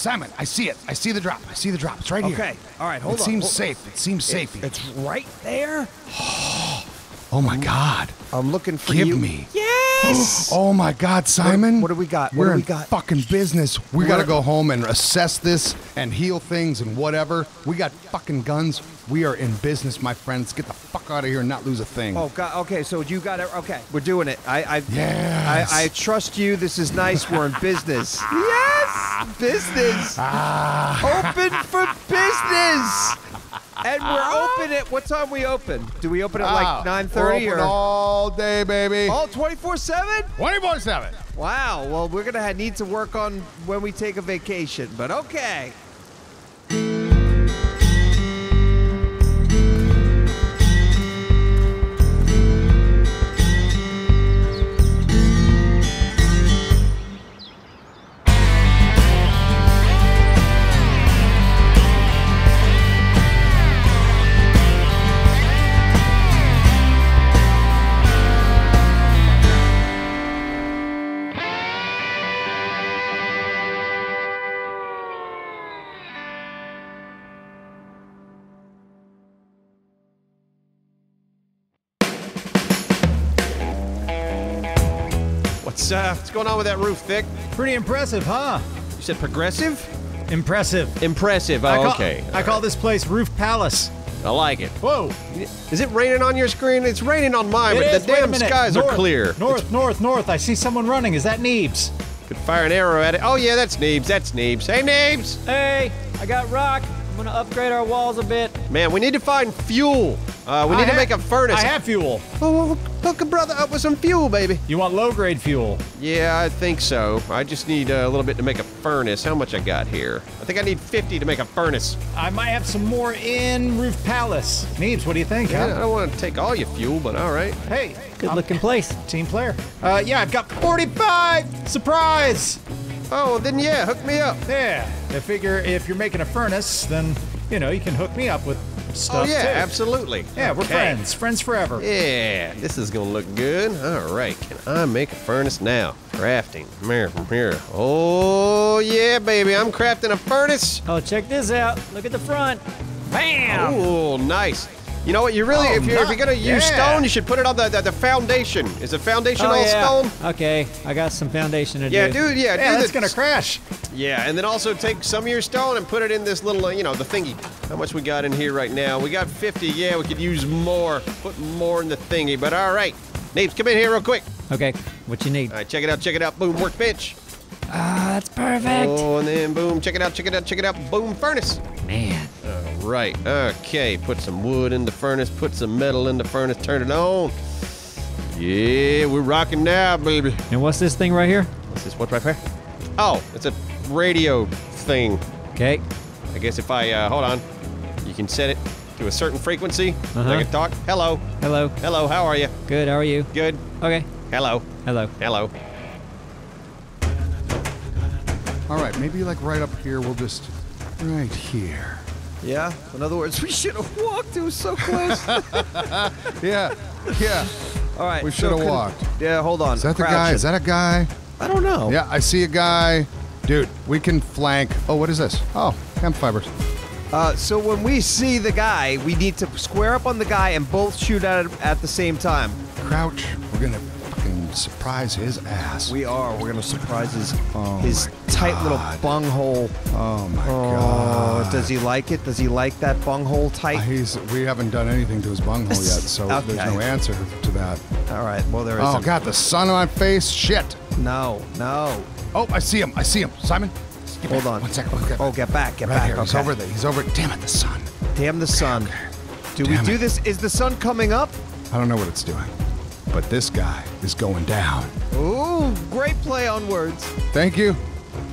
Simon, I see it. I see the drop. I see the drop. It's right here. Okay. All right. Hold on. it on. seems Hold- safe. It seems safe. It's right there. oh my God. I'm looking for Give you. me. Yes. Oh my God, Simon! what do we got? What We're do we in got? fucking business. We got to go home and assess this and heal things and whatever. We got fucking guns. We are in business, my friends. Get the fuck out of here and not lose a thing. Oh God. Okay. So you got it. Okay. We're doing it. I. I Yes. I, I trust you. This is nice. We're in business. yes. Business. Ah. Open for business. And we're open at what time we open? Do we open at Ah, like 9:30 we're or all day, baby. all 24/7? 24 7. Wow. Well, we're gonna have, need to work on when we take a vacation, but okay. What's uh, what's going on with that roof, Vic? Pretty impressive, huh? You said progressive? Impressive. Impressive. I Oh, call, okay. I call this place Roof Palace. I like it. Whoa. Is it raining on your screen? It's raining on mine, It but is. the Wait damn skies north, are clear. North, north, north. I see someone running. Is that Neebs? Could fire an arrow at it. Oh yeah, that's Neebs. That's Neebs. Hey Neebs! Hey, I got rock. I'm gonna upgrade our walls a bit. Man, we need to find fuel. Uh, we I need to ha- make a furnace. I have fuel. Oh, hook a brother up with some fuel, baby. You want low grade fuel? Yeah, I think so. I just need uh, a little bit to make a furnace. How much I got here? I think I need 50 to make a furnace. I might have some more in Roof Palace. Neebs, what do you think? Yeah, I don't want to take all your fuel, but all right. Hey, Good I'm looking place. team player. Uh, yeah, I've got 45. Surprise! Oh, then yeah, hook me up. Yeah. I figure if you're making a furnace, then you know you can hook me up with stuff oh yeah, too. absolutely. Yeah, we're Okay. friends. Friends forever. Yeah, this is gonna look good. All right, can I make a furnace now? Crafting. From here, from here. Oh yeah, baby, I'm crafting a furnace. Oh, check this out. Look at the front. Bam! Oh, nice. You know what? You really, Oh, if you're if you're gonna use Yeah. stone, you should put it on the the, the foundation. Is the foundation Oh, all yeah. stone? Okay, I got some foundation to Yeah, do. dude. Yeah, Yeah, that's the- gonna crash. Yeah, and then also take some of your stone and put it in this little, uh, you know, the thingy. How much we got in here right now? We got 50. Yeah, we could use more. Put more in the thingy, but all right. Napes, come in here real quick. Okay, what you need? All right, check it out, check it out. Boom, workbench. Ah, that's perfect. Oh, and then boom, check it out, check it out, check it out. Boom, furnace. Man, All right, okay. Put some wood in the furnace, put some metal in the furnace, turn it on. Yeah, we're rocking now, baby. and what's this thing right here? What's this? What right here? Oh, it's a radio thing. Okay. I guess if I uh, hold on, you can set it to a certain frequency. Uh-huh. I can talk. Hello, Hello. hello. How are you? Good. How are you? Good. Okay. Hello, Hello. hello. All right, maybe like right up here, we'll just. Right here. Yeah. In other words, we should have walked. It was so close. Yeah, yeah. All right. We should have can- walked. Yeah. Hold on. Is that the guy? Is that a guy? I don't know. Yeah, I see a guy. Dude, we can flank. Oh, what is this? Oh, hemp fibers. Uh, so when we see the guy, we need to square up on the guy and both shoot at him at the same time. Crouch. We're gonna fucking surprise his ass. We are. We're gonna surprise his Oh his tight little God. bunghole. oh my Oh, god. does he like it? Does he like that bunghole Uh, tight? He's. We haven't done anything to his bunghole yet, so there's no answer to that. All right. Well, there is. Oh god, the sun on my face. Shit. No, no. Oh, I see him. I see him. Simon. get Hold back. on. One second. Okay. Oh, get back. Get right back. here. He's over there. He's over. Damn it, the sun. Damn the sun. Do Damn we do it. this? Is the sun coming up? I don't know what it's doing, but this guy is going down. Ooh, great play on words. Thank you.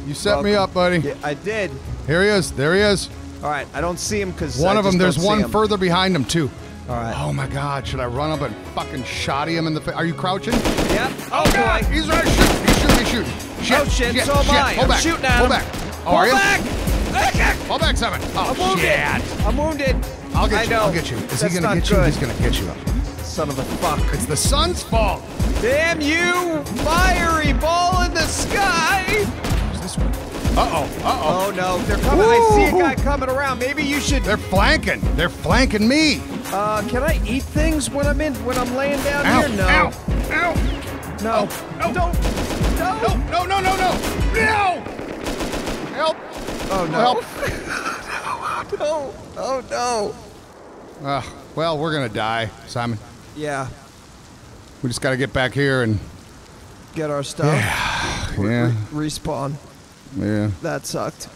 You set me up, buddy. Yeah, I did. Here he is. There he is. All right. I don't see him because One of them. There's one All further behind him too. right. Oh my God! Should I run up and fucking shotty him in the face? Are you crouching? Yep. Oh, God! boy. He's right. Shoot! He's shooting! He's shooting! Shit! Oh, shit, Shit! so am shit. I. Pull I'm back! shooting at Pull him. back! Oh, you? back! Okay. Pull back, Simon! Oh I'm wounded. shit! I'm wounded. I'll get I you. know. I'll get you. Is That's he gonna get you? He's gonna get you up. Son of a fuck. It's the sun's fault. Damn you, fiery ball in the sky. Where's this one? Uh-oh, uh-oh. Oh no, they're coming. I see a guy coming around. Maybe you should. They're flanking. They're flanking me. Uh, can I eat things when I'm in when I'm laying down Ow, here? No. ow, ow. No. no. Don't. No. No, no, no, no, no. No! Help. Oh no. Help. no. Oh no. Uh, well, we're gonna die, Simon. Yeah. We just gotta get back here and Get our stuff. yeah, Re- respawn. Yeah. That sucked.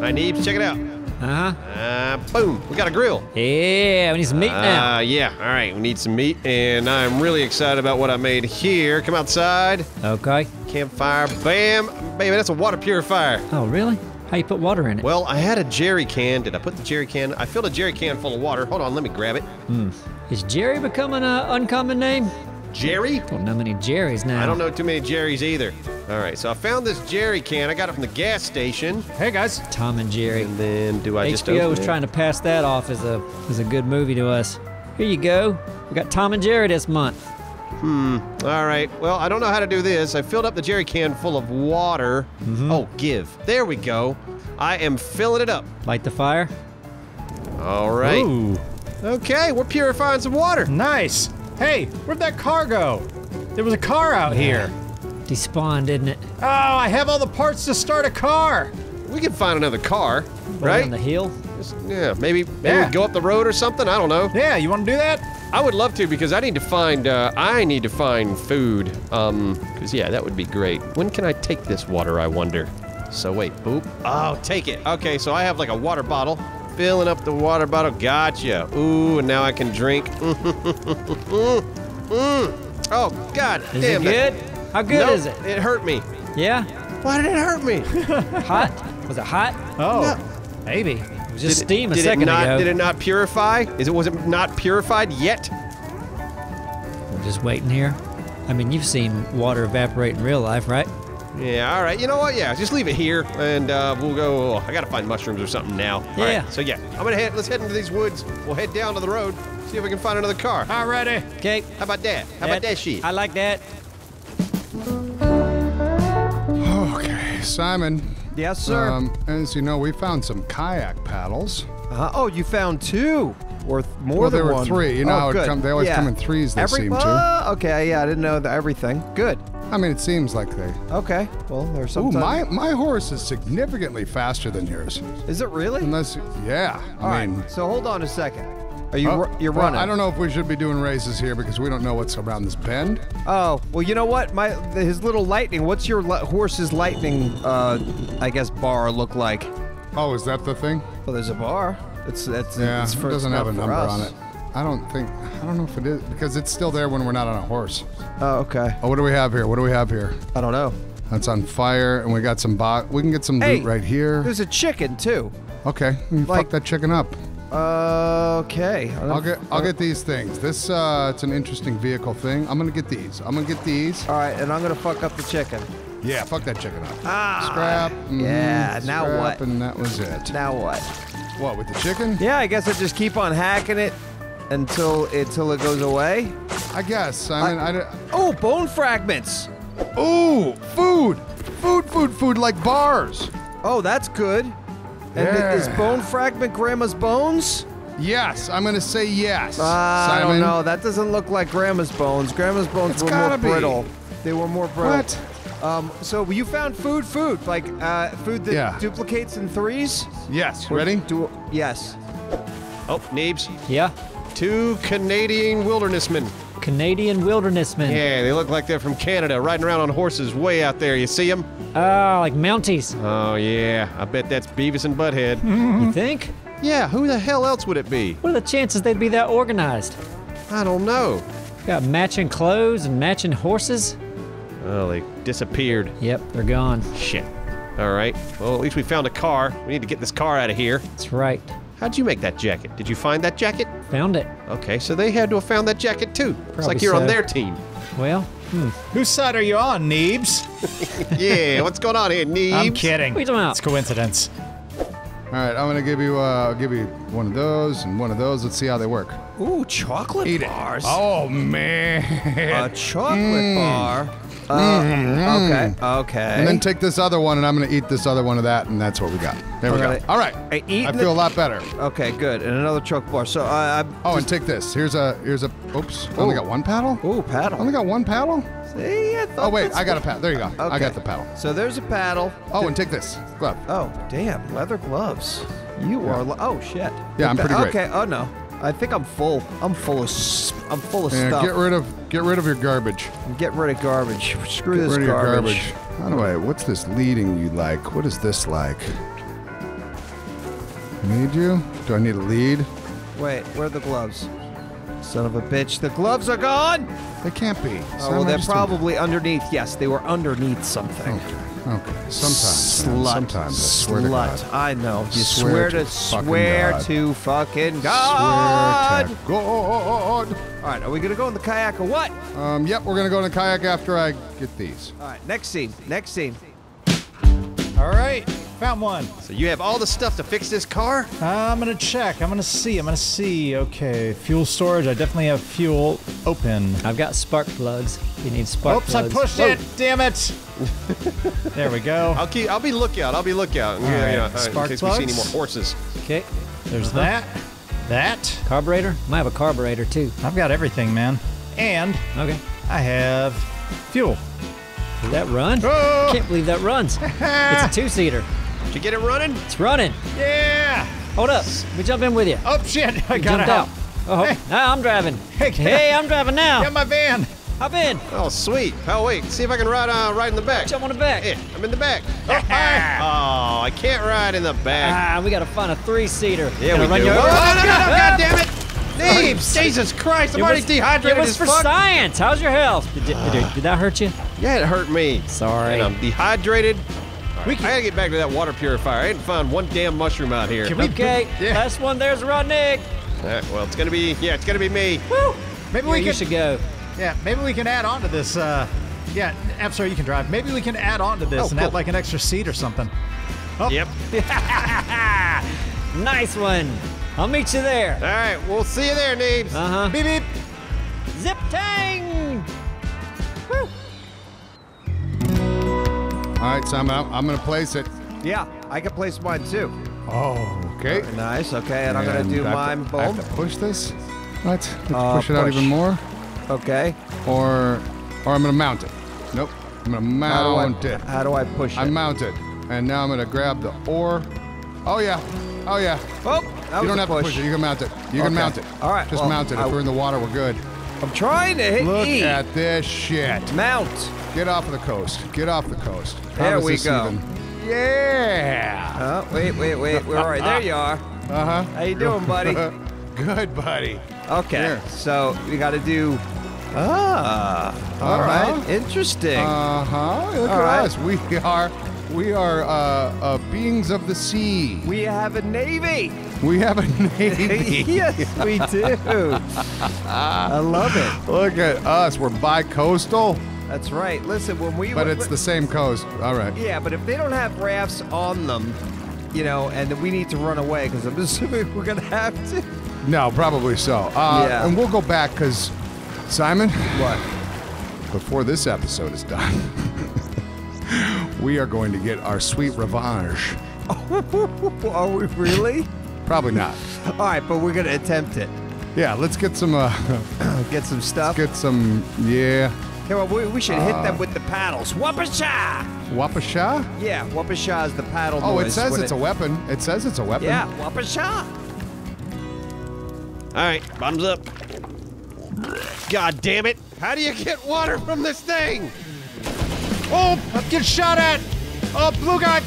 Hi, Neebs, check it out. Uh huh. Uh, boom, we got a grill. Yeah, we need some meat now. Uh, yeah, all right, we need some meat, and I'm really excited about what I made here. Come outside, Okay. campfire, bam, baby, that's a water purifier. Oh, really? How you put water in it? Well, I had a jerry can. Did I put the jerry can? I filled a jerry can full of water. Hold on, let me grab it. Hmm. Is Jerry becoming an uncommon name? Jerry? Don't know many Jerrys now. I don't know too many Jerry's either. All right, so I found this jerry can. I got it from the gas station. Hey guys, Tom and Jerry. And then do I just HBO open was it? trying to pass that off as a as a good movie to us. Here you go. We got Tom and Jerry this month. Hmm. All right. Well, I don't know how to do this. I filled up the jerry can full of water. Mm-hmm. Oh, give. There we go. I am filling it up. Light the fire. All right. Ooh, Okay, we're purifying some water. nice. Hey, where'd that car go? There was a car out here. Despawned, didn't it? Oh, I have all the parts to start a car. We can find another car, Right right? on the hill. Just- yeah, maybe maybe Yeah. we go up the road or something. I don't know. Yeah, you want to do that? I would love to because I need to find uh, I need to find food. Um, because yeah, that would be great. When can I take this water? I wonder. So wait, boop. Oh, take it. Okay, so I have like a water bottle. Filling up the water bottle. Gotcha. Ooh, and now I can drink. Mm. Oh God, Is damn it good? How good Nope, is it? It hurt me. Yeah. Why did it hurt me? Hot? Was it hot? Oh, maybe. It was just Did it- steam a did second it not, ago. Did it not purify? Is it was it not purified yet? We're just waiting here. I mean, you've seen water evaporate in real life, right? Yeah, all right. You know what? Yeah, just leave it here, and uh, we'll go. I gotta find mushrooms or something now. All right, Yeah. So yeah, I'm gonna head. Let's head into these woods. We'll head down to the road. See if we can find another car. How Alrighty. Okay. How about that? How about that shit? I like that. Okay, Simon. Yes, sir. Um, as you know, we found some kayak paddles. Uh, oh, you found two. Or th- more Well, than there were one. three. You know oh, how it good. come- they always yeah. come in threes, they Every, seem to. uh, Okay, yeah, I didn't know that everything. Good. I mean, it seems like they. Okay. Well, there's Ooh, my my horse is significantly faster than yours. Is it really? Unless, yeah. All I right. mean, So hold on a second. Are you oh, you're well, running? I don't know if we should be doing races here because we don't know what's around this bend. Oh well, you know what? My his little lightning. What's your li- horse's lightning? Uh, I guess bar look like. Oh, is that the thing? Well, there's a bar. It's it's Yeah, it's it doesn't have a number us. on it. I don't think. I don't know if it is because it's still there when we're not on a horse. Oh, okay. Oh, what do we have here? What do we have here? I don't know. That's on fire, and we got some bot. We can get some Hey, loot right here. There's a chicken too. Okay, we can like- fuck that chicken up. Uh, okay. I don't- I'll get. I'll get these things. This uh, it's an interesting vehicle thing. I'm gonna get these. I'm gonna get these. All right, and I'm gonna fuck up the chicken. Yeah, fuck that chicken up. Ah. Scrap. mhm, Yeah, now scrap, what? And that was it. Now what? What with the chicken? Yeah, I guess I just keep on hacking it until until it goes away. I guess. I mean, I. Oh, bone fragments. Ooh, food, food, food, food like bars. Oh, that's good. And i- is bone fragment grandma's bones? Yes, I'm gonna say yes. Uh, I don't know. That doesn't look like grandma's bones. Grandma's bones It's were more gotta be. brittle. They were more brittle. What? Um, so you found food, food, like uh, food that Yeah. duplicates in threes. Yes. Or Ready? Du- yes. Oh, Neebs. Yeah. Two Canadian wildernessmen. Canadian wildernessmen. Yeah, they look like they're from Canada, riding around on horses way out there. You see them? Oh, like Mounties. Oh yeah, I bet that's Beavis and Butthead. Mm-hmm. You think? yeah, who the hell else would it be? What are the chances they'd be that organized? I don't know. Got matching clothes and matching horses? Oh, they disappeared. Yep, they're gone. Shit. All right. Well, at least we found a car. We need to get this car out of here. That's right. How'd you make that jacket? Did you find that jacket? Found it. Okay, so they had to have found that jacket too. it's like you're on their team. Well, Whose side are you on, Neebs? Yeah, what's going on here, Neebs? I'm kidding. What are you talking about? It's coincidence. All right, I'm gonna give you. Uh, I'll give you one of those and one of those. Let's see how they work. Ooh, chocolate Eat bars. it. Oh man. A chocolate bar. Uh, okay. Mm. Okay. And then take this other one, and I'm gonna eat this other one of that, and that's what we got. There we Okay. go. All right. Hey, eating I feel a lot better. okay, good. And another choke bar. So I. I'm Oh, and take this. Here's a here's a. Oops. I only got one paddle. Ooh, paddle. Only got one paddle. See, I thought Oh wait, I got a paddle. There you go. I got the paddle. So there's a paddle. Oh, and take this glove. Oh, damn, leather gloves. You are. Lo- oh shit. Yeah, I'm pretty great. Okay. Oh no. I think I'm full. I'm full of. I'm full of Yeah, stuff. get rid of get rid of your garbage. Get rid of garbage. Screw Get this rid of your garbage. garbage. How do I? What's this leading you like? What is this like? Need you? Do I need a lead? Wait, where are the gloves? Son of a bitch, the gloves are gone! They can't be. Oh, well, they're probably underneath. Yes, they were underneath something. Okay. Okay. Sometimes. man, Slut. Sometimes. I swear to Slut. God. I know. You Swear swear, to to, fucking swear God. to fucking God. Swear to God. All right, are we gonna go in the kayak or what? Um, yep, we're gonna go in a kayak after I get these. All right, next scene. Next scene. All right, found one. So you have all the stuff to fix this car? I'm gonna check. I'm gonna see. I'm gonna see. Okay, fuel storage. I definitely have fuel open. I've got spark plugs. You need spark plugs. Oops, I pushed Whoa. it. Damn it. there we go. I'll keep. I'll be lookout. I'll be lookout. All yeah, right, yeah, in spark case we see any plugs? more horses. Okay. There's uh-huh. that. That. Carburetor? I have a carburetor too. I've got everything, man. And Okay. I have fuel. Did that run? Oh! Can't believe that runs. it's a two-seater. Did you get it running? It's running. Yeah. Hold up. Let me jump in with you. Oh shit! I got jumped out. out. Oh, Hey. now I'm driving. Hey, Hey, I'm driving now. Get my van. Hop in. Oh, sweet. Oh, wait. See if I can ride. Uh, ride in the back. Jump on the back. Yeah, I'm in the back. Oh, oh, I can't ride in the back. Ah, we gotta find a three-seater. Yeah, Gotta we run do. you Oh, over. no, no, no, Ah, God damn it! Neebs, Jesus Christ, I'm It already was- dehydrated It was as for fuck. science. How's your health? Did, did, did that hurt you? Yeah, it hurt me. Sorry. And I'm dehydrated. We I gotta get back to that water purifier. I didn't find one damn mushroom out here. Can we- Okay. Yeah. Last one. There's Rodnick. All right, well, it's gonna be, yeah, it's gonna be me. Woo. Maybe Yeah, we you should go. Yeah, maybe we can add on to this. Uh, yeah, I'm sorry, you can drive. Maybe we can add on to this Oh, and cool. add like an extra seat or something. Oh. Yep. nice one. I'll meet you there. All right, we'll see you there, Neebs. Uh huh. Beep beep. Zip tang. Woo. All right, Simon, I'm, I'm gonna place it. Yeah, I can place mine too. Oh, okay. Nice. Okay, and I'm gonna do mine. to- I have to push this. What? Uh, push it out even more, Okay. or, or I'm gonna mount it. Nope. I'm gonna How mount I? it. How do I push it? I'm mounted, and now I'm gonna grab the ore. Oh yeah. Oh yeah. Oh, that you don't have push. to push it. You can mount it. You Okay. can mount it. All right, Just well, mount it. I- If we're in the water, we're good. I'm trying to hit Look E. at this shit. Mount. Get off of the coast. Get off the coast. How There we go. even- Yeah. Oh, wait, wait, wait. We're all right. There you are. Uh huh. How you doing, buddy? Good, buddy. Okay. Here. So we got to do. Ah. All Uh-huh. right. Interesting. Uh huh. Look All at right. us. We are, we are uh, uh, beings of the sea. we have a navy. We have a navy. yes, we do. I love it. Look at us. We're bi-coastal, That's right. Listen, when we but it's the same coast. All right. yeah, but if they don't have rafts on them, you know, and we need to run away because I'm assuming we're gonna have to. No, probably so. Uh, Yeah. And we'll go back because, Simon, What? before this episode is done, we are going to get our sweet revenge. Are we really? Probably not. All right, but we're gonna attempt it. Yeah, let's get some. Uh, Get some stuff. get some. Yeah, Come on, we, we should hit them uh, with the paddles. Wapasha! wapasha. Yeah, wapasha is the paddle Oh, it noise says when it's a weapon. It says it's a weapon. Yeah, wapasha. All right, bottoms up. God damn it! How do you get water from this thing? Oh, I'm getting shot at. Oh, blue guy.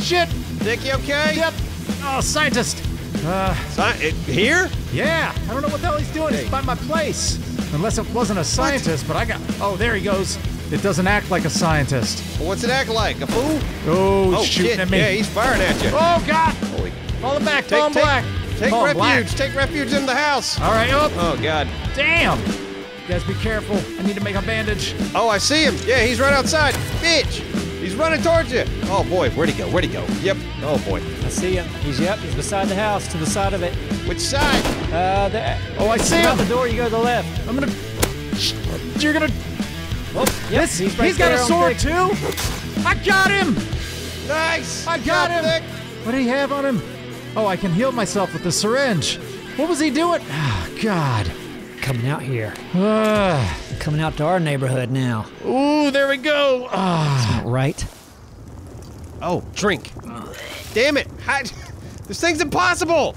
Shit. Dick, you okay? Yep. Oh, scientist. Uh, Si- it, here? yeah. I don't know what the hell he's doing. He's by my place. Unless it wasn't a scientist, but I got. Oh, there he goes. It doesn't act like a scientist. What's it act like? A fool? Oh, Oh shooting shit! at me. Yeah, he's firing at you. Oh God! Holy. Fall him back. Take, Fall him take, black. take refuge. black. Take refuge in the house. All right. Oh, Oh god. damn. You guys be careful. I need to make a bandage. Oh, I see him. Yeah, he's right outside. Bitch! He's running towards you. Oh boy, where'd he go? Where'd he go? Yep. Oh boy. I see him. He's yep. He's beside the house, to the side of it. Which side? Uh, there. Oh, I see Out him. the door. You go to the left. I'm gonna. You're gonna. Yep, This, he's right got a sword too. I got him. Nice. I got him. Vic. What did he have on him? Oh, I can heal myself with the syringe. What was he doing? Ah, God. Coming out here. Ah. Coming out to our neighborhood now. Ooh, there we go. Right? Oh, drink. Damn it. How- this thing's impossible.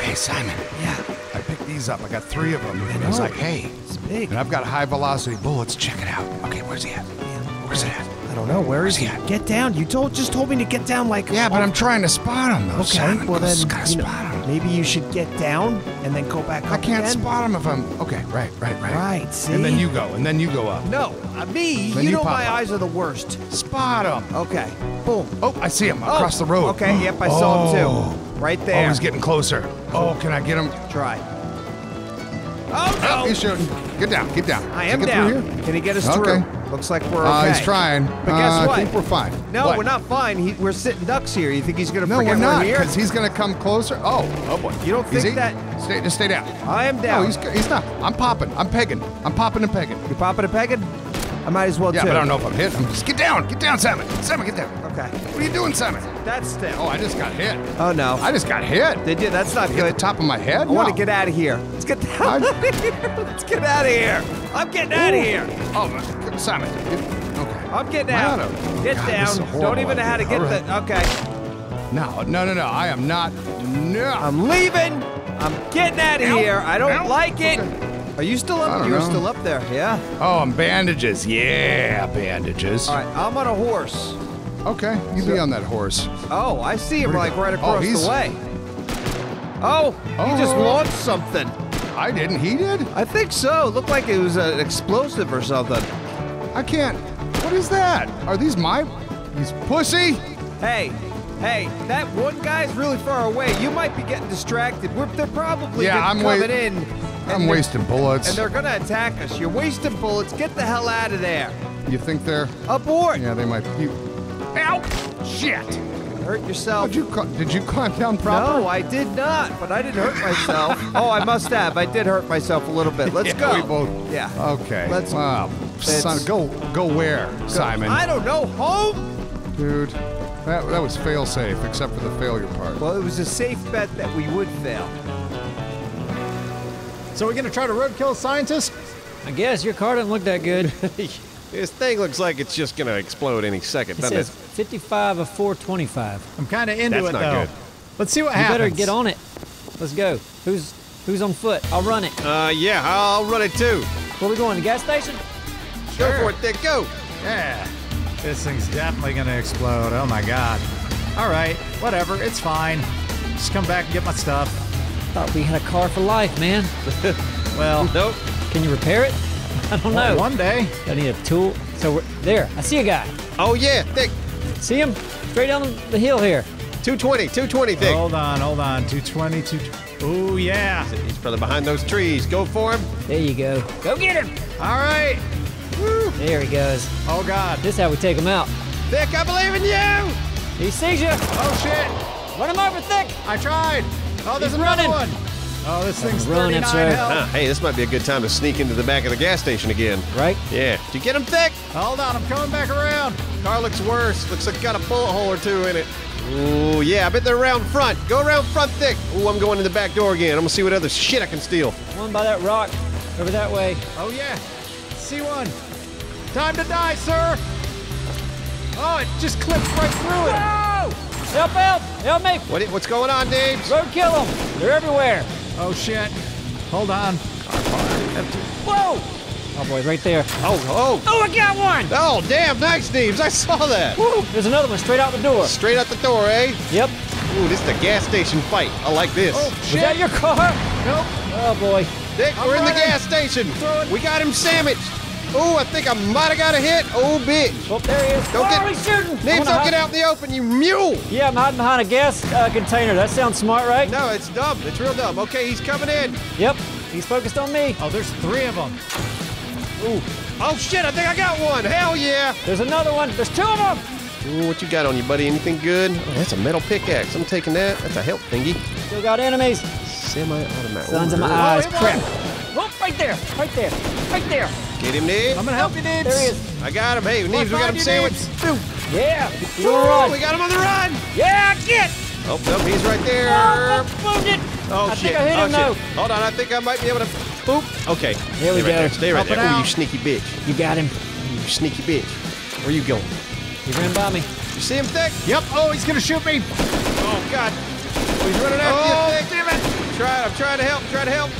Hey, Simon. Yeah. I picked these up. I got three of them. And I was like, hey. It's big. And I've got high velocity bullets. Check it out. Okay, where's he at? Where's it at? I don't know. Where is he? At? Get down. You told just told me to get down like. Yeah, but I'm trying to spot him, though. Okay. Simon. well then, Just gotta you know, spot him. Maybe you should get down and then go back up I can't again. spot him if I'm. Okay, right, right, right. Right. See. And then you go, and then you go up. No, uh, me. Then you you know pop my up. eyes are the worst. Spot him. Okay. Boom. Oh, I see him across the road. Okay. Yep, I saw him Oh. too. Right Oh, there. he's getting closer. Oh, can I get him? Try. Oh, Oh he's shooting. Get down, get down. I am down. here? Can he get us Okay. through? Looks like we're okay. Uh, he's trying. But guess Uh, what? I think we're fine. No, What? we're not fine. He, we're sitting ducks here. You think he's gonna No, forget we're not, here? because he's gonna come closer. Oh, oh boy. You don't think that- Stay, just stay down. I am No, down. he's, he's not. I'm popping. I'm pegging. I'm popping and pegging. You're popping and pegging? I might as well Yeah, too. but I don't know if I'm hit. I'm just get down. Get down, Simon. Simon, get down. Okay. What are you doing, Simon? That's still. Oh, I just got hit. Oh no. I just got hit. Did you? That's not good. Hit the top of my head. I want to get out of here. Let's get out of here. Let's get out of here. I'm getting out of here. Oh, Simon. get- Okay. I'm getting out. Get God, this is a down. Don't even know how to get All the. Okay. No, no, no, no. I am not. No. I'm leaving. I'm getting out of Ow. here. I don't Ow. like it. Are you still up? You're know. still up there. Yeah. oh, and bandages. Yeah, bandages. All right. I'm on a horse. Okay, you be on that horse. Oh, I see him like right Oh, across he's- the way. Oh, he just Oh. launched something. I didn't. He did. I think so. Looked like it was an explosive or something. I can't. What is that? Are these my? These pussy? Hey, hey, that one guy's really far away. You might be getting distracted. We're, they're probably Yeah, I'm coming in. I'm wasting bullets. And they're gonna attack us. You're wasting bullets. Get the hell out of there. You think they're? Abort. Yeah, they might. You. Ow! Shit! Hurt yourself. Did you cl- did you climb down proper? No, I did not, but I didn't hurt myself. oh, I must have. I did hurt myself a little bit. Let's Yeah, go. we both- Yeah. Okay. Let's- Wow. Son, go go where, Simon? I don't know. Home. Dude, that that was fail safe, except for the failure part. Well, it was a safe bet that we would fail. So we're gonna try to roadkill a scientist? I guess your car didn't look that good. this thing looks like it's just gonna explode any second, It doesn't says it? 55 of 425. I'm kind of into That's it not though. good. Let's see what You happens. better get on it. Let's go. Who's who's on foot? I'll run it. Uh, yeah, I'll run it too. Where we going? The gas station? Sure. Go for it, Dick. Go. Yeah. This thing's definitely gonna explode. Oh my god. All right, whatever. It's fine. Just come back and get my stuff. Thought we had a car for life, man. Well, Nope. Can you repair it? I don't know. one day. I need a tool. So we're there. I see a guy. Oh yeah, Dick. See him? Straight down the hill here. 220, 220, Dick. Hold on, hold on. 220, 220. Ooh, yeah. He's probably behind those trees. Go for him. There you go. Go get him. All right. There he goes. Oh god. This is how we take him out. Dick, I believe in you. He sees you. Oh shit. Run him over thick. I tried. Oh, there's He's another running. one. Oh, this thing's Run, 39 Epso. Huh, hey, this might be a good time to sneak into the back of the gas station again. Right? Yeah. Did you get him, thick? Hold on, I'm coming back around. Car looks worse. Looks like got a bullet hole or two in it. Ooh, yeah, I bet they're around front. Go around front, thick. Ooh, I'm going in the back door again. I'm gonna see what other shit I can steal. One by that rock. Over that way. Oh yeah. See one. Time to die, sir. Oh, it just clipped right through it. Whoa! Help, help! Help me! What, what's going on, Dave? Road kill them! They're everywhere! Oh shit. Hold on. Whoa! Oh boy, right there. Oh, oh, Oh, I got one! oh, damn, nice, Deeves. I saw that. Woo! There's another one straight out the door. Straight out the door, eh? Yep. Ooh, this is the gas station fight. I like this. Oh Was shit. that your car? Nope. Oh boy. Dick, I'm we're in the gas station. We got him sandwiched. Ooh, I think I might have got a hit. Oh, bitch. Oh, there he is. Don't oh, get- he's shooting! Names I'm don't gonna get out in the open, you mule. Yeah, I'm hiding behind a gas uh, container. That sounds smart, right? No, it's dumb. It's real dumb. Okay, he's coming in. Yep. He's focused on me. Oh, there's three of them. Ooh. Oh, shit, I think I got one. Hell yeah. There's another one. There's two of them. Ooh, what you got on you, buddy? Anything good? Oh, that's a metal pickaxe. I'm taking that. That's a help thingy. Still got enemies. Semi-automatic. Sons of my Ooh. eyes. hit one. Crap. Oh, Right there. Right there. Right there. Get him, Neebs. I'm gonna help you, Neebs. There he is. I got him. Hey, Neebs, we got him sandwiched. Yeah. On the we got him on the run. Yeah, get. Oh, nope, he's right there. Oh, wounded. Oh, I shit. think I hit oh, him, shit. though. Hold on, I think I might be able to. Boop. Okay. There we Stay right go. There. Stay right Helping there. Oh, you sneaky bitch. You got him. You sneaky bitch. Where you going? He ran by me. You see him, Thick? Yep. Oh, he's gonna shoot me. Oh, God. Oh, he's running after Oh, you, Thick. damn it. I'm trying, I'm trying to help, I'm trying to help.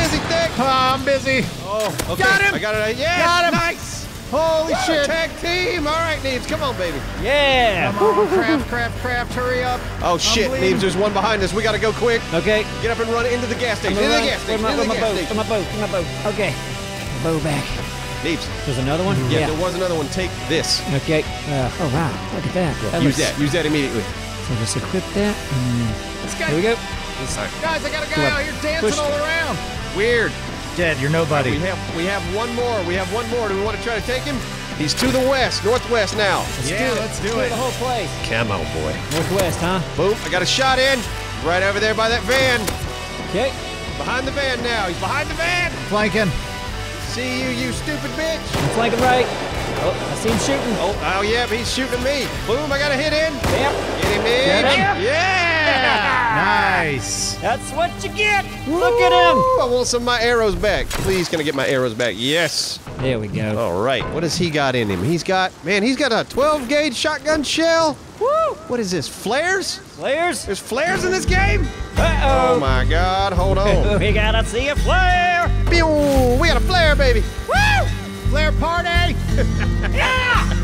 Busy, Thick. Ah, I'm busy. Oh, okay. Got him. I got it. Yes, Got him. nice. Holy shit. Tag team. All right, Neebs. Come on, baby. Yeah. Come on, craft, craft, craft. Hurry up. Oh, shit, bleeding. Neebs. There's one behind us. We got to go quick. Okay. Get up and run into the gas station. Into the gas station. Into the gas bow? station. My? Where's my bow? Okay. Bow back. Neebs. There's another one? Yeah, there was another one. Take this. Okay. Uh, oh, wow. Look at that. that Use looks- that. Use that immediately. So just equip that. and go. Here we guy. Go. Guys, I got a guy Come on. out here dancing Push. all around. Weird. Dead. You're nobody. We have we have one more. We have one more. Do we want to try to take him? He's to the west, northwest now. Let's yeah, let's do Clear it. the whole place. Camo boy. Northwest, huh? Boom. I got a shot in. Right over there by that van. Okay. Behind the van now. He's behind the van. Flanking. See you, you stupid bitch. I'm flanking right. Oh, I see him shooting. Oh, oh yeah, but he's shooting at me. Boom, I got a hit in. Yep. Get him in. Get him. Yeah. Nice. That's what you get. Look at him. I want some of my arrows back. Please, can I get my arrows back? Yes. There we go. All right. What has he got in him? He's got, man, he's got a 12 gauge shotgun shell. Woo. What is this? Flares? Flares? There's flares in this game? Uh-oh. Oh my God. Hold on. we gotta see a flare. Pew! We got a flare, baby. Woo! Flare party. Yeah.